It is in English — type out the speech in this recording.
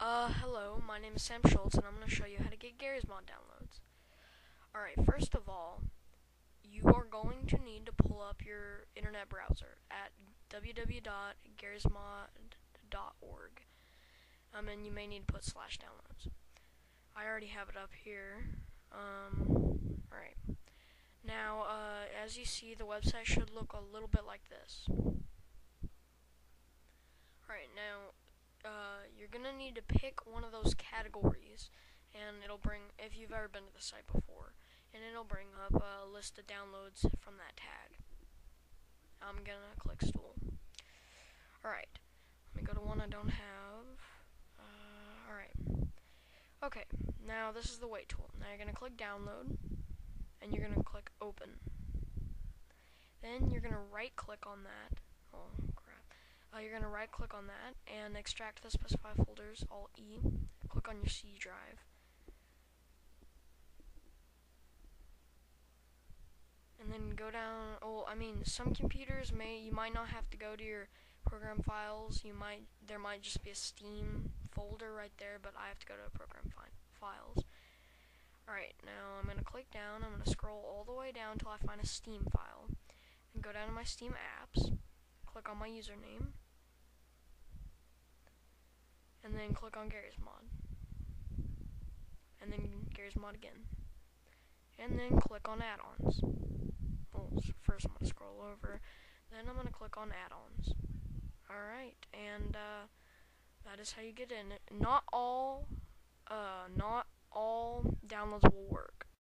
Uh, hello, my name is Sam Schultz, and I'm going to show you how to get Garry's Mod downloads. Alright, first of all, you are going to need to pull up your internet browser at www.garrysmod.org. Um, and you may need to put slash downloads. I already have it up here. Um, alright. Now, uh, as you see, the website should look a little bit like this. Alright, now, uh, you're gonna need to pick one of those categories, and it'll bring, if you've ever been to the site before, and it'll bring up a list of downloads from that tag. I'm gonna click STool. Alright, let me go to one I don't have. Uh, Alright. Okay, now this is the weight tool. Now you're gonna click download, and you're gonna click open. Then you're gonna right click on that. Oh, uh, you're going to right click on that and extract the specified folders, Alt E, click on your C drive. And then go down, oh, I mean, some computers may, you might not have to go to your program files, you might, there might just be a Steam folder right there, but I have to go to program fi files. Alright, now I'm going to click down, I'm going to scroll all the way down until I find a Steam file, and go down to my Steam apps, click on my username, and then click on Garry's Mod. And then Garry's Mod again. And then click on add-ons. Well, first I'm going to scroll over, then I'm going to click on add-ons. Alright, and uh, that is how you get in. Not all, uh, not all downloads will work.